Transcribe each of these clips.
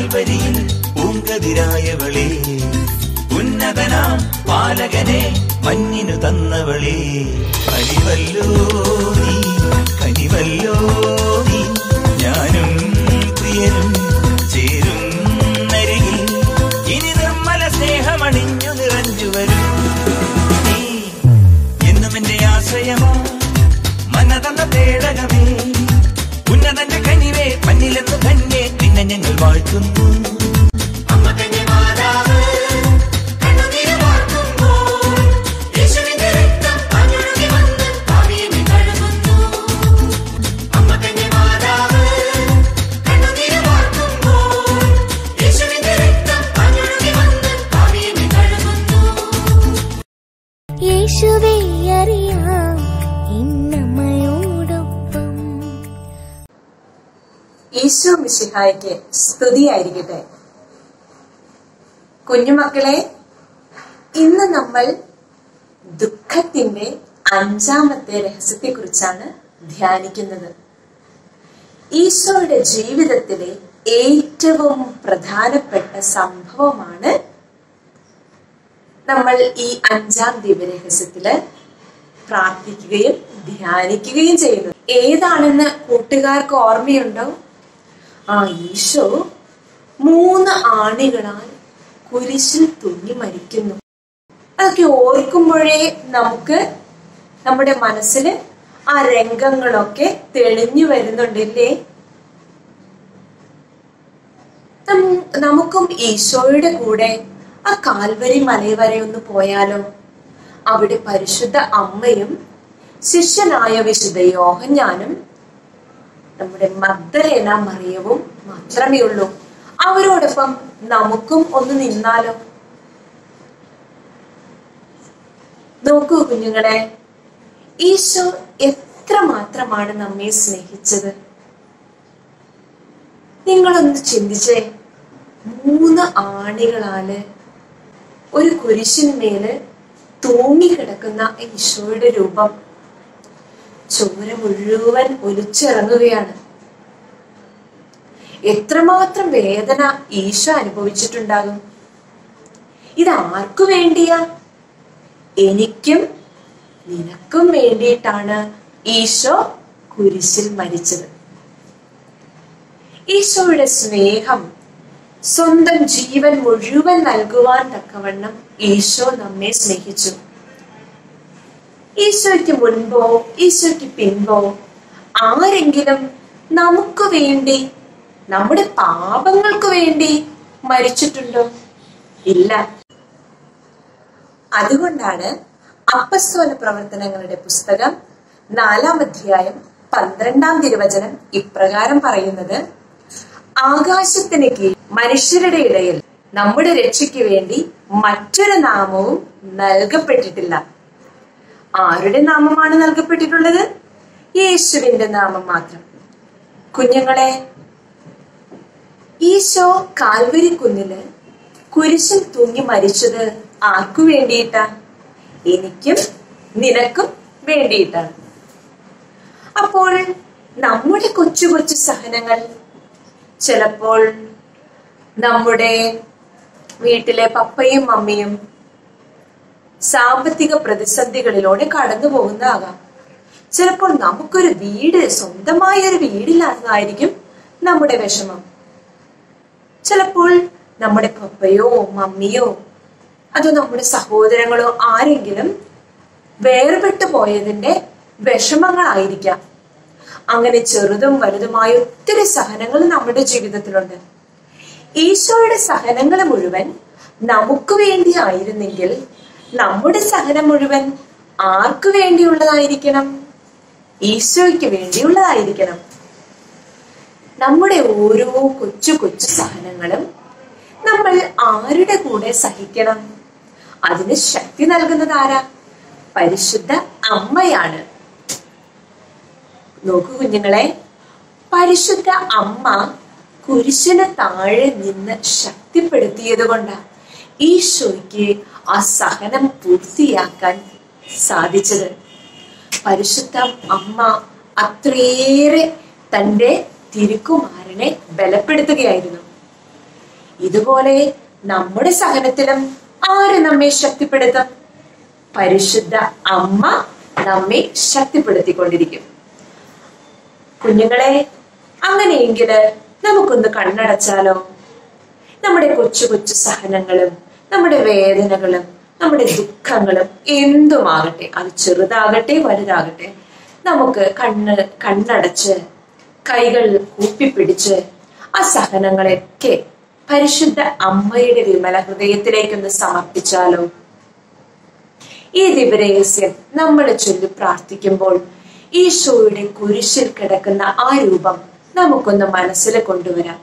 കാൽവരിയിൽ പൂങ്കതിരായവളേ. ഉന്നതനാം പാലകനെ മഞ്ഞിനു തന്നവളേ. കനിവല്ലോ നീ കനിവല്ലോ നീ കഴുകുന്നു. യേശുവേ അറിയാം ഇന്നമ്മയോടൊപ്പം ഈശോ മിശിഹായ്ക്ക് സ്തുതിയായിരിക്കട്ടെ. കുഞ്ഞുമക്കളെ ഇന്ന് നമ്മൾ ദുഃഖത്തിന്റെ അഞ്ചാമത്തെ രഹസ്യത്തെ കുറിച്ചാണ് ധ്യാനിക്കുന്നത്. ഈശോയുടെ ജീവിതത്തിലെ ഏറ്റവും പ്രധാനപ്പെട്ട സംഭവമാണ് നമ്മൾ ഈ അഞ്ചാം ദിവ്യരഹസ്യത്തിൽ പ്രാർത്ഥിക്കുകയും ധ്യാനിക്കുകയും ചെയ്യുന്നത്. ഏതാണെന്ന് കൂട്ടുകാർക്ക് ഓർമ്മയുണ്ടോ? ആ ഈശോ മൂന്ന് ആണികളാൽ കുരിശിൽ തുന്നി മരിക്കുന്നു. അതൊക്കെ ഓർക്കുമ്പോഴേ നമുക്ക് നമ്മുടെ മനസ്സിൽ ആ രംഗങ്ങളൊക്കെ തെളിഞ്ഞു വരുന്നുണ്ടല്ലേ? നമുക്കും ഈശോയുടെ കൂടെ ആ കാൽവരി മല വരെ ഒന്ന് പോയാലോ? അവിടെ പരിശുദ്ധ അമ്മയും ശിഷ്യനായ വിശുദ്ധ യോഹഞ്ഞാനും നമ്മുടെ മദ്ദലേന മറിയവും മാത്രമേ ഉള്ളൂ. അവരോടൊപ്പം നമുക്കും ഒന്ന് നിന്നാലോ? നോക്കൂ കുഞ്ഞുങ്ങളെ ഈശോ എത്ര മാത്രമാണ് നമ്മെ സ്നേഹിച്ചത്? നിങ്ങളൊന്ന് ചിന്തിച്ചേ മൂന്ന് ആണികളാൽ ഒരു കുരിശിന്മേൽ തൂങ്ങിക്കിടക്കുന്ന ഈശോയുടെ രൂപം ചോര മുഴുവൻ ഒലിച്ചിറങ്ങുകയാണ്. എത്രമാത്രം വേദന ഈശോ അനുഭവിച്ചിട്ടുണ്ടാകും? ഇത് ആർക്കു വേണ്ടിയാ? എനിക്കും നിനക്കും വേണ്ടിയിട്ടാണ് ഈശോ കുരിശിൽ മരിച്ചത്. ഈശോയുടെ സ്നേഹം സ്വന്തം ജീവൻ മുഴുവൻ നൽകുവാൻ തക്കവണ്ണം ഈശോ നമ്മെ സ്നേഹിച്ചു. ഈശോയ്ക്ക് മുൻപോ ഈശോയ്ക്ക് പിൻപോ ആരെങ്കിലും നമുക്ക് വേണ്ടി നമ്മുടെ പാപങ്ങൾക്ക് വേണ്ടി മരിച്ചിട്ടുണ്ടോ? ഇല്ല. അതുകൊണ്ടാണ് അപ്പസ്തോല പ്രവർത്തനങ്ങളുടെ പുസ്തകം നാലാം അധ്യായം പന്ത്രണ്ടാം തിരുവചനം ഇപ്രകാരം പറയുന്നത് ആകാശത്തിന് കീഴിൽ മനുഷ്യരുടെ ഇടയിൽ നമ്മുടെ രക്ഷയ്ക്ക് വേണ്ടി മറ്റൊരു നാമവും നൽകപ്പെട്ടിട്ടില്ല. ആരുടെ നാമമാണ് നൽകപ്പെട്ടിട്ടുള്ളത്? യേശുവിന്റെ നാമം മാത്രം. കുഞ്ഞുങ്ങളെ ഈശോ കാൽവരി കുന്നിൽ കുരിശിൽ തൂങ്ങി മരിച്ചത് ആർക്കു വേണ്ടിയിട്ടാ? എനിക്കും നിനക്കും വേണ്ടിയിട്ടാണ് അപ്പോൾ നമ്മുടെ കൊച്ചു കൊച്ചു സഹനങ്ങൾ ചിലപ്പോൾ നമ്മുടെ വീട്ടിലെ പപ്പയും മമ്മിയും സാമ്പത്തിക പ്രതിസന്ധികളിലൂടെ കടന്നു പോകുന്നതാകാം ചിലപ്പോൾ നമുക്കൊരു വീട് സ്വന്തമായ ഒരു വീടില്ലാത്തതായിരിക്കും നമ്മുടെ വിഷമം. ചിലപ്പോൾ നമ്മുടെ പപ്പയോ മമ്മിയോ അതോ നമ്മുടെ സഹോദരങ്ങളോ ആരെങ്കിലും വേർപെട്ടു പോയതിന്റെ വിഷമങ്ങളായിരിക്കാം. അങ്ങനെ ചെറുതും വലുതുമായ ഒത്തിരി സഹനങ്ങൾ നമ്മുടെ ജീവിതത്തിലുണ്ട്. ഈശോയുടെ സഹനങ്ങൾ മുഴുവൻ നമുക്ക് വേണ്ടി ആയിരുന്നെങ്കിൽ നമ്മുടെ സഹനം മുഴുവൻ ആർക്കു വേണ്ടിയുള്ളതായിരിക്കണം? ഈശോയ്ക്ക് വേണ്ടിയുള്ളതായിരിക്കണം. നമ്മുടെ ഓരോ കൊച്ചു കൊച്ചു സഹനങ്ങളും നമ്മൾ ആരുടെ കൂടെ സഹിക്കണം? അതിന് ശക്തി നൽകുന്നത് ആരാ? പരിശുദ്ധ അമ്മയാണ്. നോക്കൂ കുഞ്ഞുങ്ങളെ പരിശുദ്ധ അമ്മ കുരിശിന് താഴെ നിന്ന് ശക്തിപ്പെടുത്തിയത് കൊണ്ട്. ഈശോയ്ക്ക് ആ സഹനം പൂർത്തിയാക്കാൻ സാധിച്ചത്. പരിശുദ്ധ അമ്മ അത്രയേറെ തന്റെ തിരുക്കുമാരനെ ബലപ്പെടുത്തുകയായിരുന്നു. ഇതുപോലെ നമ്മുടെ സഹനത്തിലും ആര് നമ്മെ ശക്തിപ്പെടുത്തും? പരിശുദ്ധ അമ്മ നമ്മെ ശക്തിപ്പെടുത്തിക്കൊണ്ടിരിക്കും. കുഞ്ഞുങ്ങളെ അങ്ങനെയെങ്കിൽ നമുക്കൊന്ന് കണ്ണടച്ചാലോ? നമ്മുടെ കൊച്ചു കൊച്ചു സഹനങ്ങളും നമ്മുടെ വേദനകളും നമ്മുടെ ദുഃഖങ്ങളും എന്തുമാകട്ടെ അത് ചെറുതാകട്ടെ വലുതാകട്ടെ. നമുക്ക് കണ്ണ് കണ്ണടച്ച് കൈകൾ കൂപ്പിപ്പിടിച്ച് ആ സഹനങ്ങളെയൊക്കെ പരിശുദ്ധ അമ്മയുടെ വിമല ഹൃദയത്തിലേക്കൊന്ന് സമർപ്പിച്ചാലോ? ഈ ദിവരഹസ്യം നമ്മൾ ചൊല്ലി പ്രാർത്ഥിക്കുമ്പോൾ ഈശോയുടെ കുരിശിൽ കിടക്കുന്ന ആ രൂപം നമുക്കൊന്ന് മനസ്സിൽ കൊണ്ടുവരാം.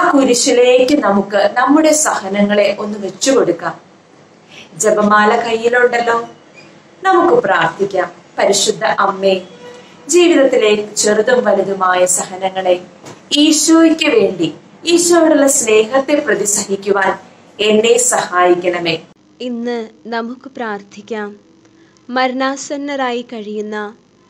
ആ കുരിശിലേക്ക് നമുക്ക് നമ്മുടെ സഹനങ്ങളെ ഒന്ന് വെച്ചു കൊടുക്കാം ജപമാല കയ്യിലുണ്ടല്ലോ. നമുക്ക് പ്രാർത്ഥിക്കാം. പരിശുദ്ധ അമ്മേ ജീവിതത്തിലെ ചെറുതും വലുതുമായ സഹനങ്ങളെ ഈശോയ്ക്ക് വേണ്ടി ഈശോയോടുള്ള സ്നേഹത്തെ പ്രതിസഹിക്കുവാൻ എന്നെ സഹായിക്കണമേ. ഇന്ന് നമുക്ക് പ്രാർത്ഥിക്കാം. മരണാസന്നരായി കഴിയുന്ന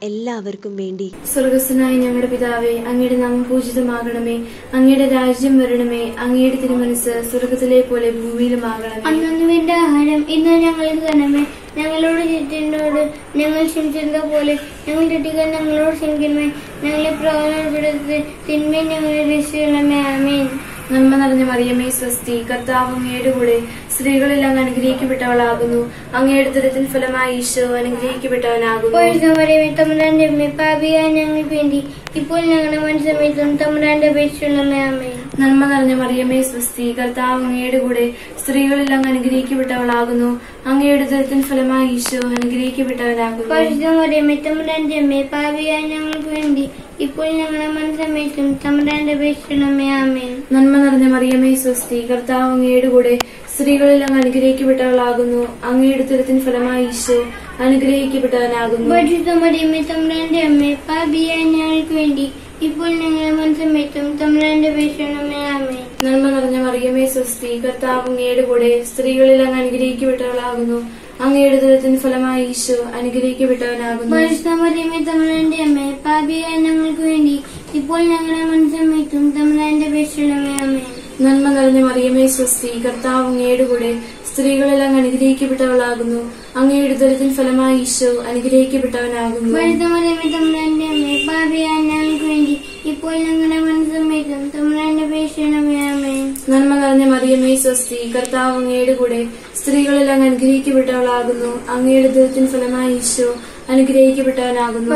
എല്ലാവർക്കും വേണ്ടി. സ്വർഗസ്വനായ ഞങ്ങളുടെ പിതാവേ അങ്ങയുടെ നാമം പൂജിതമാകണമേ. അങ്ങയുടെ രാജ്യം വരണമേ. അങ്ങയുടെ തിരുമനസ് സ്വർഗത്തിലെ പോലെ ഭൂമിയിലുമാകണമേ അന്നു വേണ്ട ആഹാരം ഇന്ന് ഞങ്ങൾക്ക് തരണമേ. ഞങ്ങളോട് ചുറ്റിനോട് ഞങ്ങൾ ക്ഷമിച്ചത് പോലെ ഞങ്ങൾ തെറ്റുകൾ ഞങ്ങളോട് ക്ഷമിക്കണമേ. ഞങ്ങളെ പ്രവർത്തനപ്പെടുത്തി തിന്മയും ഞങ്ങളെ രക്ഷിക്കണമേ. ആമേൻ. നന്മ നിറഞ്ഞ മറിയമേ സ്വസ്തി. കർത്താവ് അങ്ങയുടെ കൂടെ സ്ത്രീകളെല്ലാം അനുഗ്രഹിക്കപ്പെട്ടവളാകുന്നു. അങ്ങയുടെ ദുരിതത്തിൻ ഫലമായി ഈശോ അനുഗ്രഹിക്കപ്പെട്ടവനാകുന്നു. തമ്പുരാന്റെ അമ്മേ പാപിയായ ഞങ്ങൾക്ക് വേണ്ടി. ഇപ്പോൾ ഞങ്ങളുടെ മനസ്സമയത്തും തമ്പുരാന്റെ നന്മ നിറഞ്ഞ മറിയമേ സ്വസ്തി കർത്താവ് അങ്ങയുടെ കൂടെ സ്ത്രീകളെല്ലാം അനുഗ്രഹിക്കപ്പെട്ടവളാകുന്നു. അങ്ങയുടെ ദുരിതത്തിൻ ഫലമായി ഈശോ അനുഗ്രഹിക്കപ്പെട്ടവനാകുന്നു. തമ്പുരാന്റെ അമ്മേ പാപിയായ ഞങ്ങൾക്ക് വേണ്ടി. ഇപ്പോൾ ഞങ്ങളുടെ മനസ്സമയത്തും തമ്പുരാന്റെ അപേക്ഷയുള്ളമേ ആമേൻ. നന്മ നിറഞ്ഞ മറിയമേ സ്വസ്തി കർത്താവ് അങ്ങയുടെ കൂടെ സ്ത്രീകളെല്ലാം അനുഗ്രഹിക്കപ്പെട്ടവളാകുന്നു. അങ്ങയുടെ ദുരിതത്തിൻ ഫലമായി ഈശോ അനുഗ്രഹിക്കപ്പെട്ടവനാകുന്നു. പരിശുദ്ധമറിയമ്മേ തമ്പുരാന്റെ അമ്മേ പാപിയായ ഞങ്ങൾക്ക് വേണ്ടി ഇപ്പോൾ തമ്പുരാന്റെ ആമേൻ. നന്മ നിറഞ്ഞ മറിയമേ സ്വസ്തി കർത്താവ് അങ്ങയുടെ കൂടെ സ്ത്രീകളെല്ലാം അനുഗ്രഹിക്കപ്പെട്ടവളാകുന്നു. അങ്ങയുടെ ദുരത്തിന് ഫലമായി ഈശോ അനുഗ്രഹിക്കപ്പെട്ടവനാകുന്നു. പരിശുദ്ധമറിയമ്മേ തമ്പുരാന്റെ അമ്മേ പാപിയായ ഞങ്ങൾക്ക് വേണ്ടി ഇപ്പോൾ ഞങ്ങളുടെ മനസ്സമയത്തും തമ്പുരാന്റെ അപേക്ഷയുള്ളമേ ആമേൻ. നന്മ നിറഞ്ഞ മറിയമേ സ്വസ്തി കർത്താവ് അങ്ങയുടെ കൂടെ സ്ത്രീകളെല്ലാം അനുഗ്രഹിക്കപ്പെട്ടവളാകുന്നു. അങ്ങയുടെ ദുരിതം ഫലമായി ഈശോ അനുഗ്രഹിക്കപ്പെട്ടവനാകുന്നു. ഇപ്പോൾ ഞങ്ങളുടെ മനസ്സമയത്തും തമ്പുരാന്റെ അപേക്ഷയുള്ളമേ നന്മ നിറഞ്ഞ മറിയമേ സ്വസ്തി കർത്താവ് അങ്ങയുടെ കൂടെ സ്ത്രീകളെല്ലാം അനുഗ്രഹിക്കപ്പെട്ടവളാകുന്നു. അങ്ങയുടെ ദുരിതം ഫലമായി ഈശോ അനുഗ്രഹിക്കപ്പെട്ടവനാകുന്നു.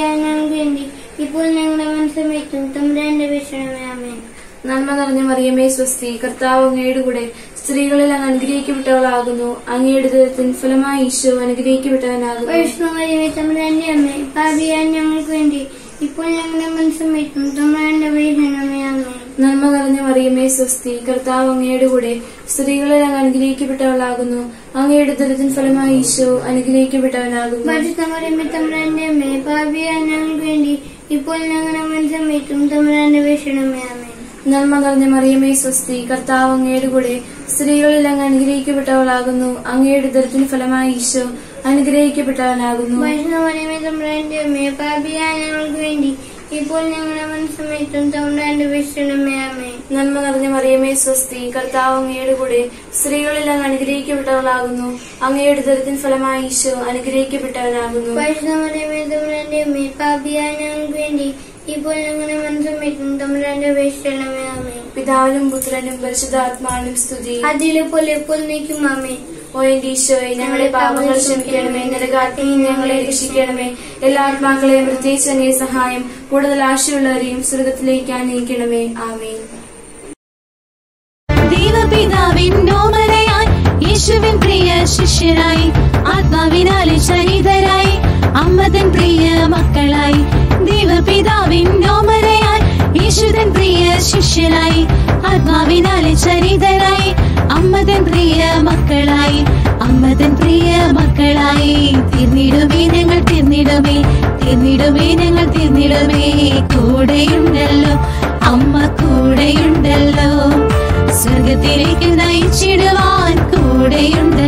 ഞങ്ങൾക്ക് വേണ്ടി ഇപ്പോൾ ഞങ്ങളുടെ മനസ്സമേറ്റും തമ്പുരാന്റെ വിഷയമേ ആമേൻ. നന്മ നിറഞ്ഞ മറിയമേ സ്വസ്തി കർത്താവ് അങ്ങയുടെ കൂടെ സ്ത്രീകളെല്ലാം അനുഗ്രഹിക്കപ്പെട്ടവളാകുന്നു. അങ്ങയുടെ ദൈവത്തിൻ ഫലമായി ഈശോ അനുഗ്രഹിക്കപ്പെട്ടവനാകുന്നു. മറിയമേ തമ്പുരാന്റെ അമ്മേ പാപിയായ ഞങ്ങൾക്ക് വേണ്ടി ഇപ്പോൾ ഞങ്ങളുടെ മനസ്സമേറ്റും തമ്പുരാന്റെ വിഷയമേ അമ്മേ നന്മ നിറഞ്ഞ മറിയമേ സ്വസ്തി കർത്താവ് അങ്ങയുടെ കൂടെ സ്ത്രീകളെല്ലാം അനുഗ്രഹിക്കപ്പെട്ടവളാകുന്നു. അങ്ങയുടെ ദുരിതത്തിന് ഫലമായി ഈശോ അനുഗ്രഹിക്കപ്പെട്ടവനാകുന്നു. പരിശുദ്ധമറിയമ്മേ തമ്പുരാന്റെ അമ്മേ പാപിയായ ഞങ്ങൾക്ക് വേണ്ടി ഇപ്പോൾ ഞങ്ങളുടെ മനസ്സമയത്തും തമ്പുരാന്റെ അപേക്ഷണമേ അമ്മേ നന്മ നിറഞ്ഞ മറിയമേ സ്വസ്തി കർത്താവ് അങ്ങയുടെ കൂടെ സ്ത്രീകളിൽ അങ്ങ് അനുഗ്രഹിക്കപ്പെട്ടവളാകുന്നു. അങ്ങയുടെ ദരത്തിന് ഫലമായി ഈശോ അനുഗ്രഹിക്കപ്പെട്ടവനാകുന്നു. വൈഷ്ണവമറിയമ്മേ തമ്പുരാന്റെ അമ്മയെ പാപിയായ ഞങ്ങൾക്ക് വേണ്ടി ഇപ്പോൾ ഞങ്ങളുടെ മനസ്സമയത്തും അപേക്ഷണമേ അമ്മേ നന്മ നിറഞ്ഞ മറിയമേ സ്വസ്തി കർത്താവ് അങ്ങയുടെ കൂടെ സ്ത്രീകളെല്ലാം അനുഗ്രഹിക്കപ്പെട്ടവളാകുന്നു. അങ്ങയുടെ ദുരിതത്തിന് ഫലമായി ഈശോ അനുഗ്രഹിക്കപ്പെട്ടവനാകുന്നു. പാപിയായ ഞങ്ങൾക്ക് വേണ്ടി ഇപ്പോൾ ഞങ്ങളുടെ മനസ്സമയത്തും അപേക്ഷണമേ പിതാവിനും പുത്രനും പരിശുദ്ധാത്മാവിനും സ്തുതി. അതിലെ പോലെ എപ്പോൾ നീക്കും അമ്മേ ഓ എന്റെ ഈശോയെ ഞങ്ങളെ പാപങ്ങൾ ക്ഷമിക്കണമേ നരകാത്തിൽ ഞങ്ങളെ രക്ഷിക്കണമേ. എല്ലാ ആത്മാക്കളെയും പ്രത്യേകിച്ച് അങ്ങേ സഹായം കൂടുതൽ ആശയമുള്ളവരെയും സ്വർഗത്തിലേക്ക് അനയിക്കണമേ ആമേ ദൈവപിതാവിൻ യേശുവിൻ പ്രിയ ശിഷ്യനായി ആത്മാവിനാലെ ചരിതരായി അമ്മതൻ പ്രിയ മക്കളായി. ദൈവപിതാവിൻ നോമനയായി യേശുദൻ പ്രിയ ശിഷ്യനായി ആത്മാവിനാലെ ചരിതരായി അമ്മതൻ പ്രിയ മക്കളായി അമ്മതൻ പ്രിയ മക്കളായി. തിന്നിടുമേ ഞങ്ങൾ തിന്നിടുമേ തിന്നിടുമേ ഞങ്ങൾ തിന്നിടുമേ കൂടെയുണ്ടല്ലോ അമ്മ കൂടെയുണ്ടല്ലോ. സ്വർഗത്തിലേക്ക് നയിച്ചിടുവാൻ കൂടെയുണ്ട്